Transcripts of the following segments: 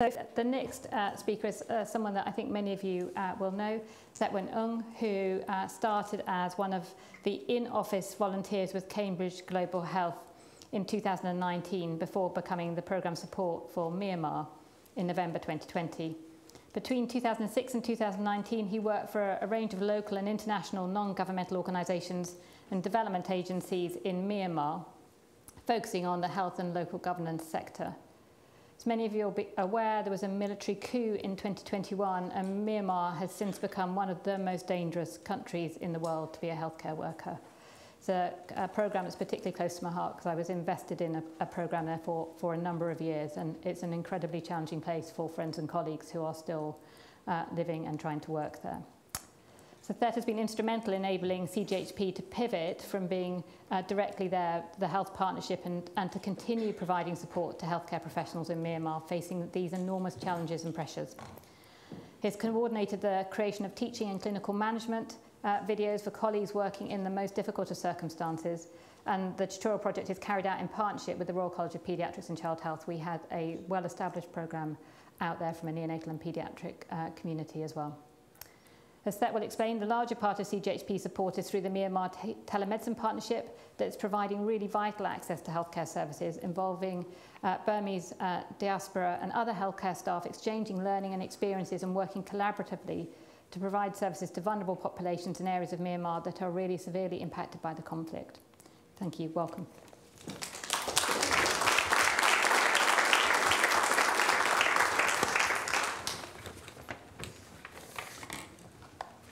So the next uh, speaker is uh, someone that I think many of you uh, will know, Thet Win-Aung, who uh, started as one of the in-office volunteers with Cambridge Global Health in 2019 before becoming the programme support for Myanmar in November 2020. Between 2006 and 2019, he worked for a, a range of local and international non-governmental organisations and development agencies in Myanmar, focusing on the health and local governance sector. As many of you will be aware, there was a military coup in 2021 and Myanmar has since become one of the most dangerous countries in the world to be a healthcare worker. It's a, a program that's particularly close to my heart because I was invested in a, a program there for, for a number of years and it's an incredibly challenging place for friends and colleagues who are still uh, living and trying to work there. So Thet has been instrumental in enabling CGHP to pivot from being uh, directly there, the health partnership, and, and to continue providing support to healthcare professionals in Myanmar facing these enormous challenges and pressures. He's coordinated the creation of teaching and clinical management uh, videos for colleagues working in the most difficult of circumstances. And the tutorial project is carried out in partnership with the Royal College of Paediatrics and Child Health. We had a well-established programme out there from a neonatal and paediatric uh, community as well. As Thet will explain, the larger part of CGHP support is through the Myanmar telemedicine partnership that's providing really vital access to healthcare services involving uh, Burmese uh, diaspora and other healthcare staff exchanging learning and experiences and working collaboratively to provide services to vulnerable populations in areas of Myanmar that are really severely impacted by the conflict. Thank you. Welcome.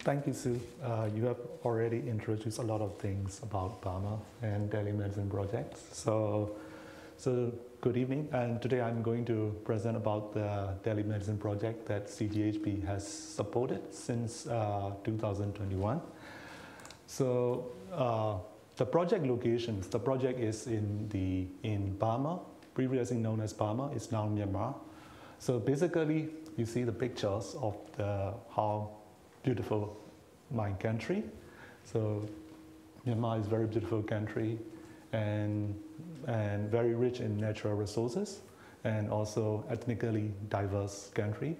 Thank you, Sue. Uh, you have already introduced a lot of things about Burma and telemedicine projects. So, so good evening. And today I'm going to present about the telemedicine project that CGHP has supported since uh, 2021. So uh, the project locations, the project is in, the, in Burma, previously known as Burma, it's now Myanmar. So basically, you see the pictures of the, how beautiful my country. So Myanmar is very beautiful country and, and very rich in natural resources and also ethnically diverse country.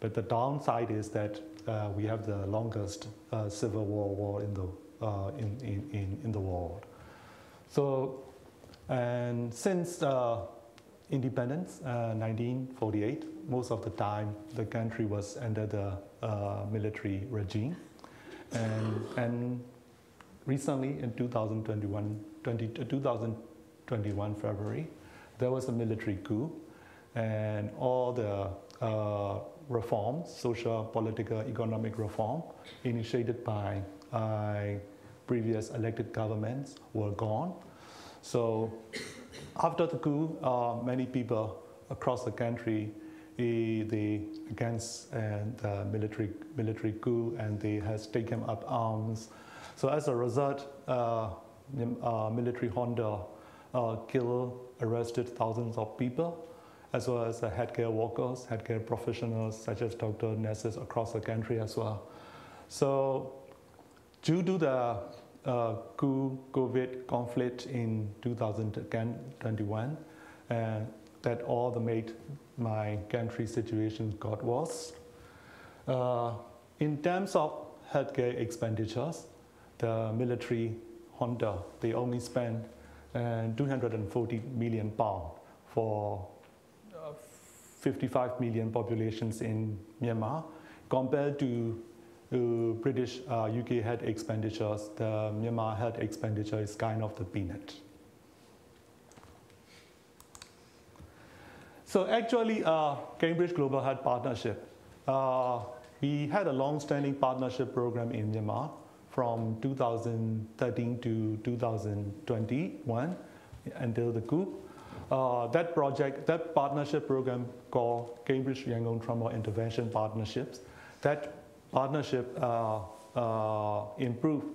But the downside is that uh, we have the longest uh, civil war, war in, the, uh, in, in, in, the world. So, and since uh, independence, 1948, uh, most of the time the country was under the uh, military regime. And, and recently in 2021, 20, 2021 February, there was a military coup and all the uh, reforms, social, political, economic reform initiated by uh, previous elected governments were gone. So after the coup, uh, many people across the country they against and the military military coup and they has taken up arms. So as a result, uh, uh, military junta uh, killed, arrested thousands of people, as well as the healthcare workers, healthcare professionals such as doctors, nurses across the country as well. So due to the uh, coup COVID conflict in 2021, and that all the made my country situation got worse. Uh, in terms of healthcare expenditures, the military junta, they only spent uh, 240 million pounds for uh, 55 million populations in Myanmar compared to uh, British UK uh, health expenditures, the Myanmar health expenditure is kind of the peanut. So actually, uh, Cambridge Global Health Partnership, uh, we had a long-standing partnership program in Myanmar from 2013 to 2021 until the coup. Uh, that project, that partnership program called Cambridge Yangon Trauma Intervention Partnerships, that partnership uh, uh, improved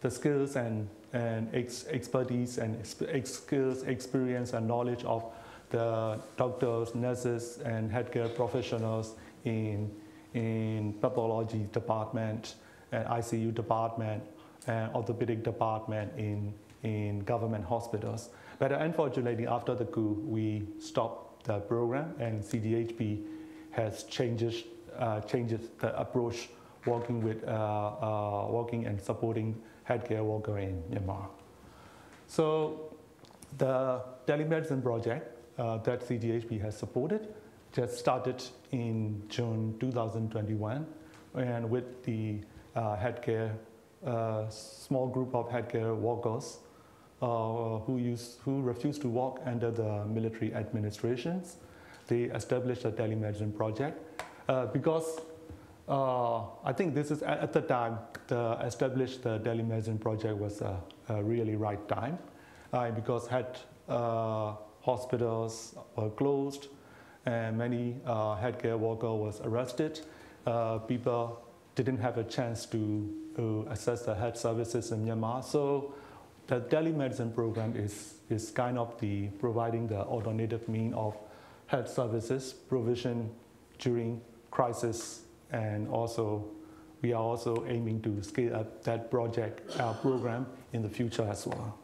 the skills and, and ex expertise and ex skills, experience and knowledge of the doctors, nurses, and healthcare professionals in, in pathology department and ICU department and orthopedic department in, in government hospitals. But unfortunately, after the coup, we stopped the program, and CGHP has changes, uh, changes the approach working with uh, uh, working and supporting healthcare worker in Myanmar. So the telemedicine project uh, that CGHP has supported just started in June 2021 and with the uh, healthcare, uh, small group of healthcare workers uh, who, use, who refused to work under the military administrations. They established a telemedicine project uh, because uh, I think this is at the time the established the telemedicine project was a, a really right time uh, because had uh, hospitals were closed and many uh, healthcare worker was arrested. Uh, people didn't have a chance to, to access the health services in Myanmar. So the telemedicine program is, is kind of the providing the alternative mean of health services provision during crisis and also we are also aiming to scale up that project our program in the future as well.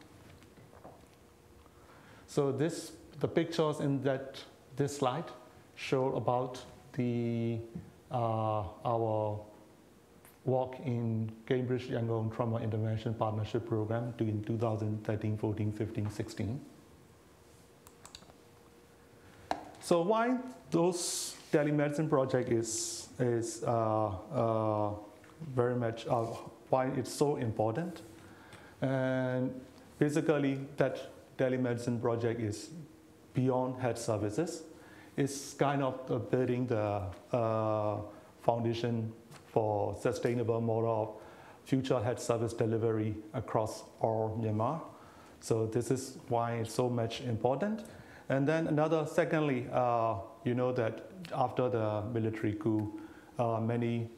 So this, the pictures in that, this slide show about the, uh, our work in Cambridge Yangon Trauma Intervention Partnership Program in 2013, 14, 15, 16. So why those telemedicine project is, is uh, uh, very much uh, why it's so important. And basically that telemedicine project is beyond health services. It's kind of building the uh, foundation for sustainable model of future health service delivery across all Myanmar. So this is why it's so much important. And then another, secondly, uh, you know that after the military coup, uh, many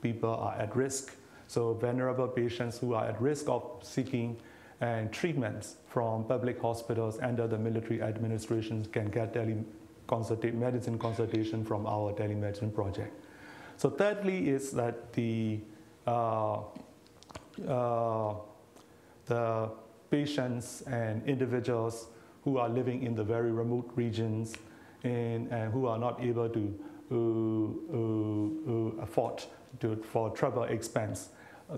people are at risk. So vulnerable patients who are at risk of seeking and treatments from public hospitals and other military administrations can get medicine consultation from our telemedicine project. So thirdly is that the, uh, uh, the patients and individuals who are living in the very remote regions and, and who are not able to uh, uh, afford to, for travel expense,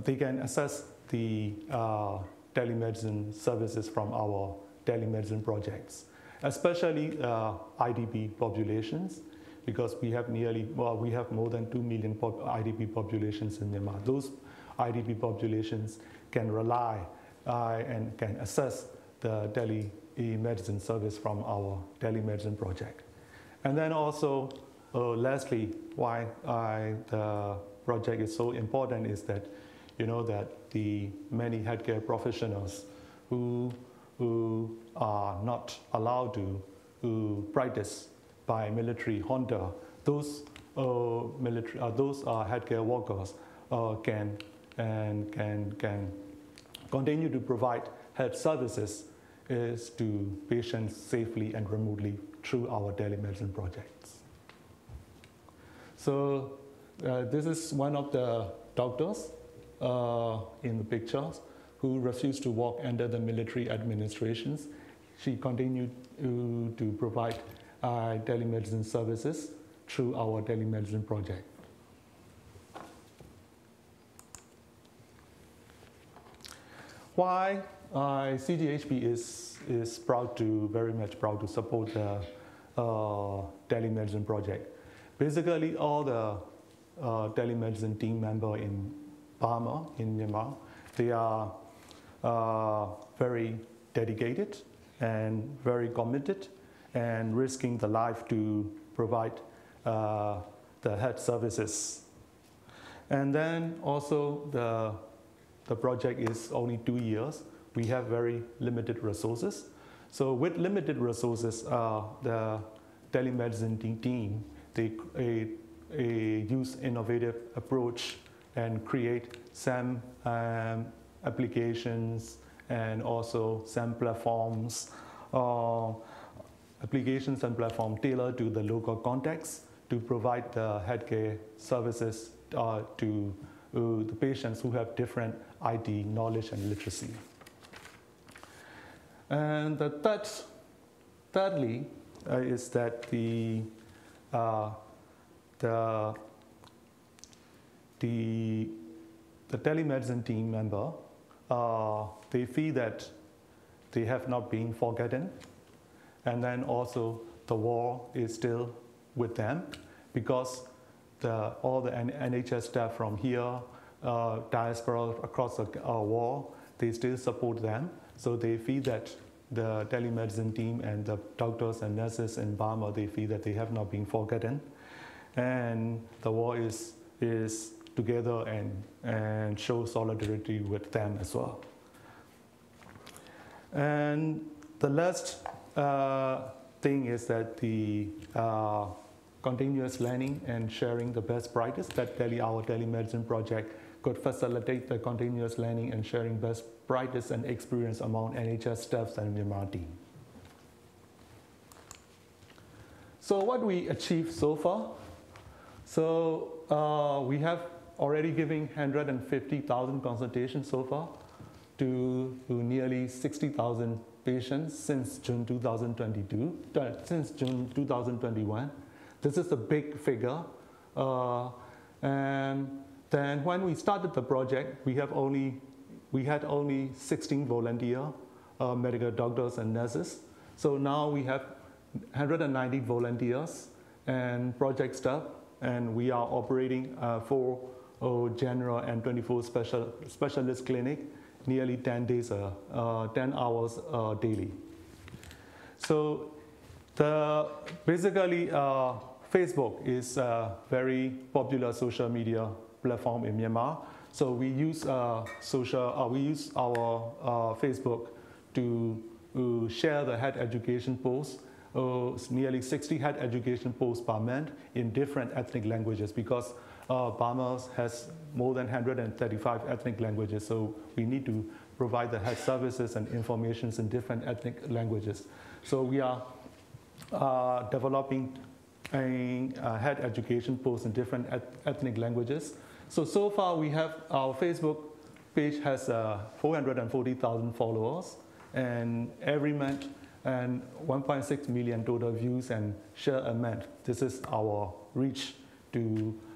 they can assess the uh, telemedicine services from our telemedicine projects, especially uh, IDP populations because we have nearly, well, we have more than 2 million pop IDP populations in Myanmar. Those IDP populations can rely uh, and can access the telemedicine service from our telemedicine project. And then also, uh, lastly, why I, the project is so important is that you know that the many healthcare professionals who, who are not allowed to, to practice by military junta, those uh, military, uh, those uh, healthcare workers uh, can and can can continue to provide health services is to patients safely and remotely through our telemedicine projects. So uh, this is one of the doctors uh, in the pictures who refused to work under the military administrations. She continued to, to provide uh, telemedicine services through our telemedicine project. Why uh, is, is proud to, very much proud to support the uh, telemedicine project. Basically, all the uh, telemedicine team member in Burma, in Myanmar, they are uh, very dedicated and very committed and risking the life to provide uh, the health services. And then also the, the project is only two years. We have very limited resources. So with limited resources, uh, the telemedicine team, they a, a use innovative approach and create some um, applications and also some platforms uh, applications and platform tailored to the local context to provide the healthcare services uh, to uh, the patients who have different ID knowledge and literacy. And the third, thirdly, uh, is that the, uh, the, the, the telemedicine team member, uh, they feel that they have not been forgotten. And then also the war is still with them because the, all the NHS staff from here, uh, diaspora across the uh, war, they still support them. So they feel that the telemedicine team and the doctors and nurses in Burma, they feel that they have not been forgotten. And the war is, is together and, and show solidarity with them as well. And the last uh, thing is that the uh, continuous learning and sharing the best practice that Delhi, our telemedicine project could facilitate the continuous learning and sharing best practice and experience among NHS staffs and Myanmar team. So what we achieved so far? So uh, we have already giving 150,000 consultations so far to, to nearly 60,000 patients since June 2022, uh, since June 2021. This is a big figure. Uh, and then when we started the project, we have only we had only 16 volunteer uh, medical doctors and nurses. So now we have 190 volunteers and project staff, and we are operating uh, uh, general and 24 special, specialist clinic, nearly 10 days, uh, uh 10 hours uh, daily. So the, basically, uh, Facebook is a very popular social media platform in Myanmar. So we use uh, social, uh, we use our Facebook to share the health education posts. Uh, nearly 60 health education posts per month in different ethnic languages because uh, Burma has more than 135 ethnic languages. So we need to provide the health services and informations in different ethnic languages. So we are developing a, a health education posts in different et ethnic languages. So, so far we have our Facebook page has uh, 440,000 followers and every month and 1.6 million total views and share a month. This is our reach to uh, uh,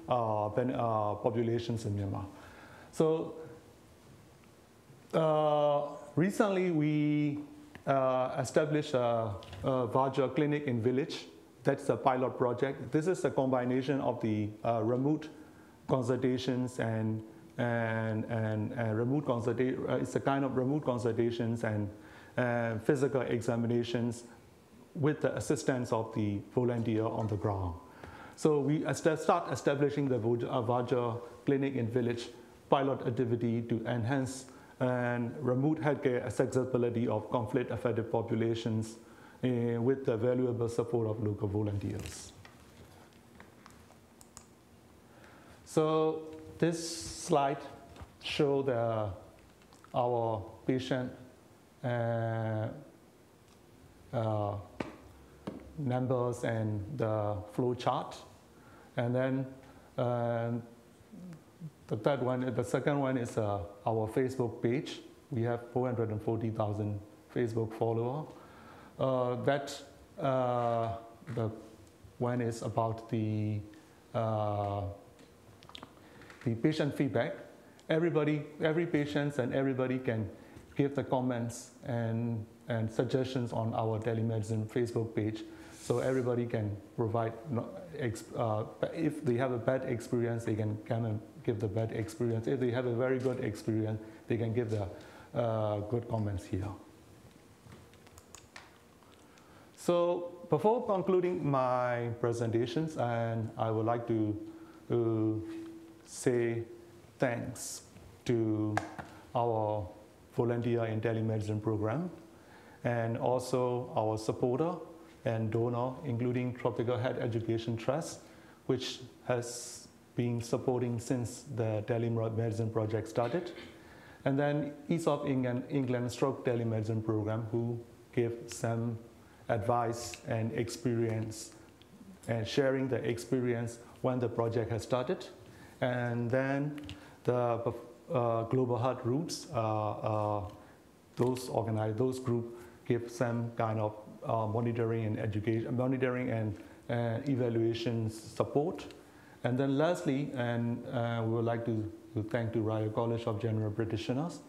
populations in Myanmar. So uh, recently we uh, established a, a virtual clinic in village. That's a pilot project. This is a combination of the uh, remote consultations and, and, and, and remote consultation, uh, it's a kind of remote consultations and uh, physical examinations with the assistance of the volunteer on the ground. So we start establishing the virtual clinic in village pilot activity to enhance and remote healthcare accessibility of conflict-affected populations uh, with the valuable support of local volunteers. So this slide shows the, our patient uh, uh, numbers and the flow chart. And then uh, the third one, the second one is uh, our Facebook page. We have 440,000 Facebook followers. Uh, that uh, the one is about the the patient feedback. Everybody, every patient and everybody can give the comments and, and suggestions on our telemedicine Facebook page. So everybody can provide, uh, if they have a bad experience, they can come and give the bad experience. If they have a very good experience, they can give the uh, good comments here. So before concluding my presentations, and I would like to uh, say thanks to our volunteer in telemedicine program and also our supporter and donor, including Tropical Health Education Trust, which has been supporting since the telemedicine project started. And then East of England, England Stroke Telemedicine Program, who give some advice and experience and sharing the experience when the project has started. And then the uh, Global Health Roots, uh, uh, those organize, those group give some kind of uh, monitoring and education, monitoring and uh, evaluation support. And then lastly, and uh, we would like to, to thank the Royal College of General Practitioners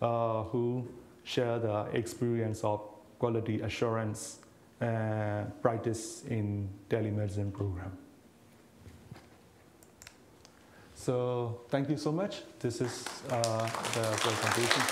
uh, who share the experience of quality assurance uh, practice in telemedicine program. So thank you so much. This is uh, the presentation